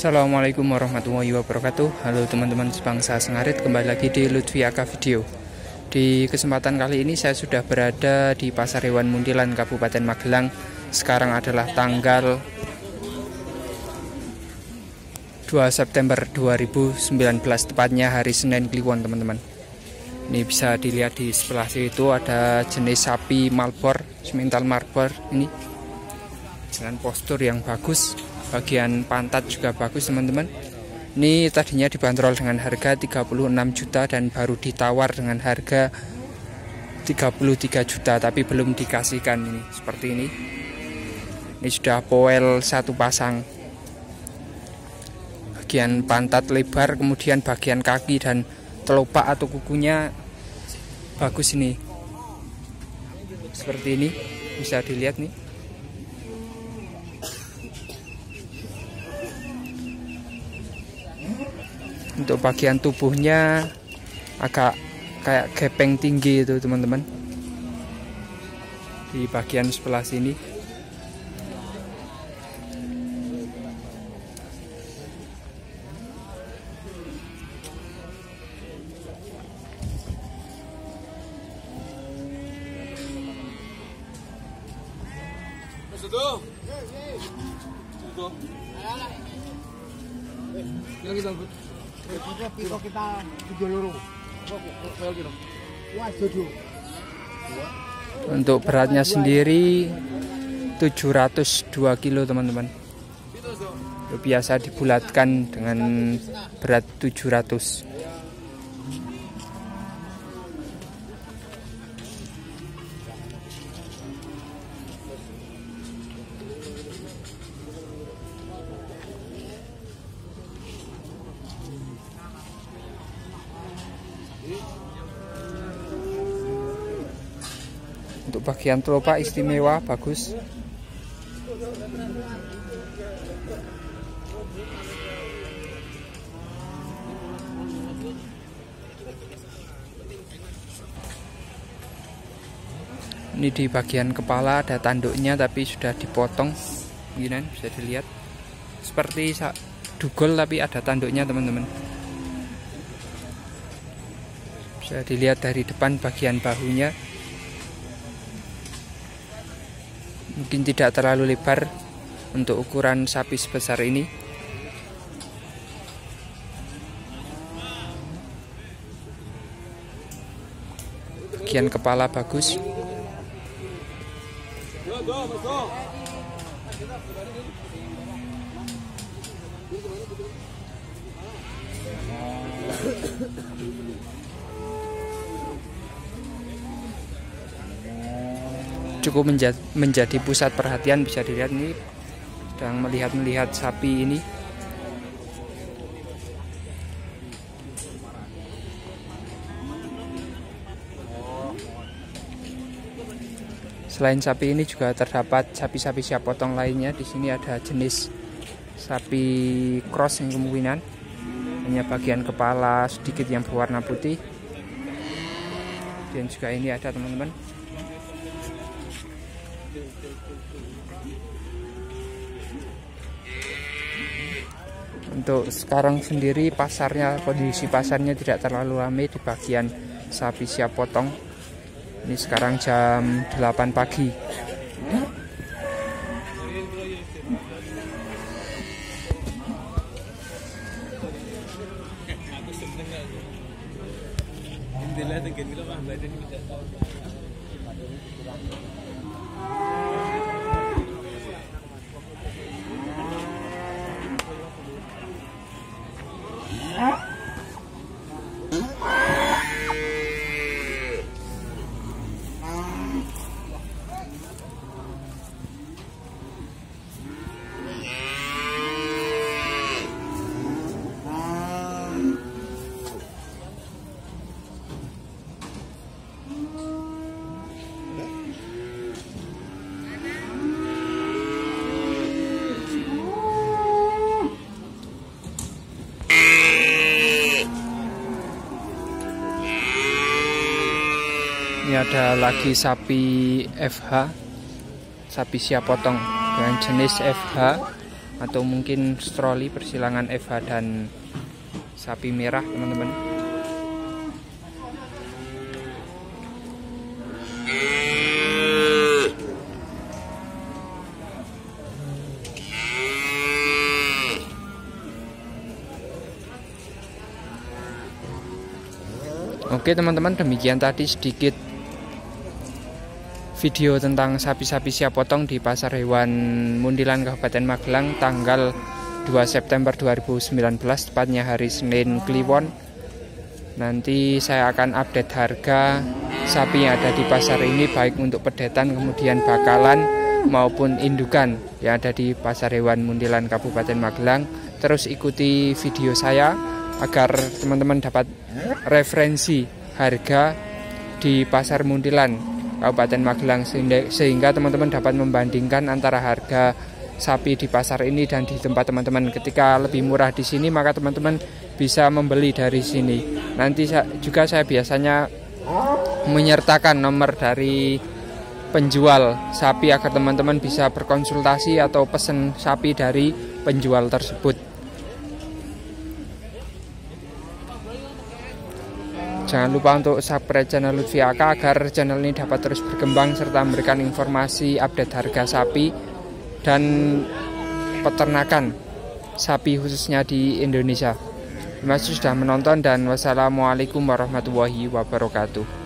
Assalamualaikum warahmatullahi wabarakatuh. Halo teman-teman sebangsa Sengarit Kembali lagi di Lutfi Aka Video. Di kesempatan kali ini saya sudah berada di Pasar Hewan Muntilan Kabupaten Magelang. Sekarang adalah tanggal 2 September 2019 Tepatnya hari Senin Kliwon teman-teman. Ini bisa dilihat di sebelah situ ada jenis sapi Malbor Semental Malbor ini. Dengan postur yang bagus bagian pantat juga bagus teman-teman. Ini tadinya dibanderol dengan harga 36 juta dan baru ditawar dengan harga 33 juta tapi belum dikasihkan ini seperti ini. Ini sudah poel satu pasang. Bagian pantat lebar kemudian bagian kaki dan telopak atau kukunya bagus ini. Seperti ini bisa dilihat nih untuk bagian tubuhnya agak kayak gepeng tinggi itu teman-teman. Di bagian sebelah sini. Yang kita Kita. Wah. Untuk beratnya sendiri 702 kilo teman-teman. Biasa dibulatkan dengan berat 700. Untuk bagian telopak istimewa, bagus. Ini di bagian kepala ada tanduknya tapi sudah dipotong. Gini bisa dilihat. Seperti dugol tapi ada tanduknya teman-teman. Bisa dilihat dari depan bagian bahunya. Mungkin tidak terlalu lebar untuk ukuran sapi sebesar ini. Bagian kepala bagus cukup menjadi, menjadi pusat perhatian bisa dilihat ini sedang melihat-melihat sapi ini Selain sapi ini juga terdapat sapi-sapi siap potong lainnya. Di sini ada jenis sapi cross yang kemungkinan hanya bagian kepala sedikit yang berwarna putih. Dan juga ini ada teman-teman untuk sekarang sendiri pasarnya kondisi pasarnya tidak terlalu ramai di bagian sapi siap potong. Ini sekarang jam 8 pagi Ini ada lagi sapi FH, sapi siap potong dengan jenis FH. atau mungkin stroli persilangan Eva dan sapi merah teman-teman Oke teman-teman demikian tadi sedikit video tentang sapi-sapi siap potong di Pasar Hewan Mundilan Kabupaten Magelang tanggal 2 September 2019 tepatnya hari Senin Kliwon. Nanti saya akan update harga sapi yang ada di pasar ini baik untuk pedetan kemudian bakalan maupun indukan yang ada di Pasar Hewan Mundilan Kabupaten Magelang. Terus ikuti video saya agar teman-teman dapat referensi harga di pasar Muntilan Kabupaten Magelang sehingga teman-teman dapat membandingkan antara harga sapi di pasar ini dan di tempat teman-teman. Ketika lebih murah di sini maka teman-teman bisa membeli dari sini. Nanti juga saya biasanya menyertakan nomor dari penjual sapi agar teman-teman bisa berkonsultasi atau pesen sapi dari penjual tersebut Jangan lupa untuk subscribe channel Lutfi Aka agar channel ini dapat terus berkembang serta memberikan informasi update harga sapi dan peternakan sapi khususnya di Indonesia. Terima kasih sudah menonton dan wassalamualaikum warahmatullahi wabarakatuh.